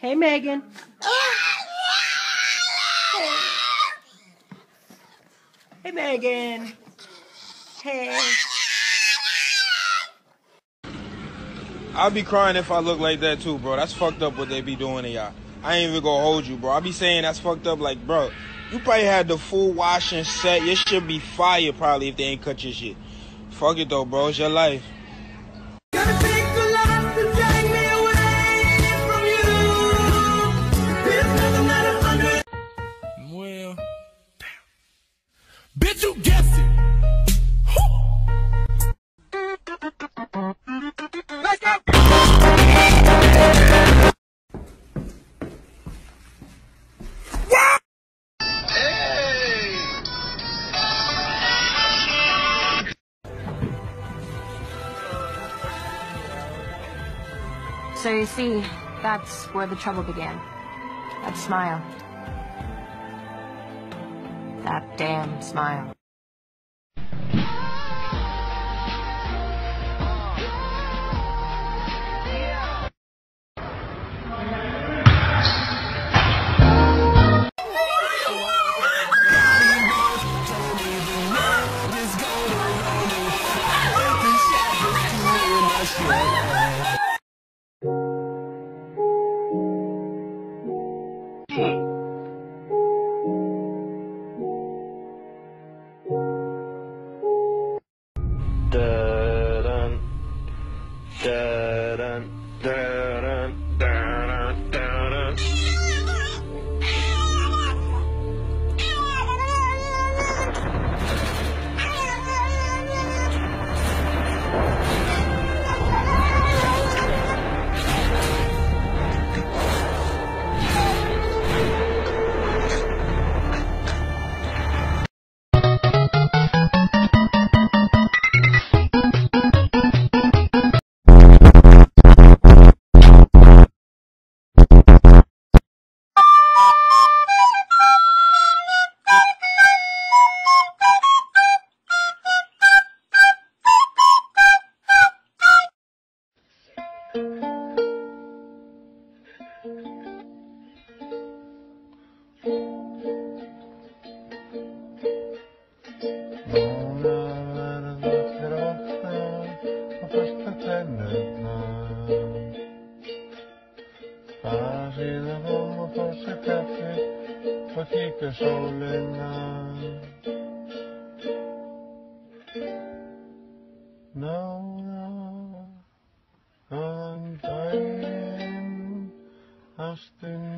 Hey, Megan. Hey, Megan. Hey. I'll be crying if I look like that too, bro. That's fucked up what they be doing to y'all. I ain't even gonna hold you, bro. I be saying that's fucked up, like, bro. You probably had the full washing set. Your shit be fire probably if they ain't cut your shit. Fuck it though, bro. It's your life. Bitch, you guessed it. So you see, that's where the trouble began. That smile. That damn smile. Dun, þessu kaffi og kíkja sólina Náðan daginn Astun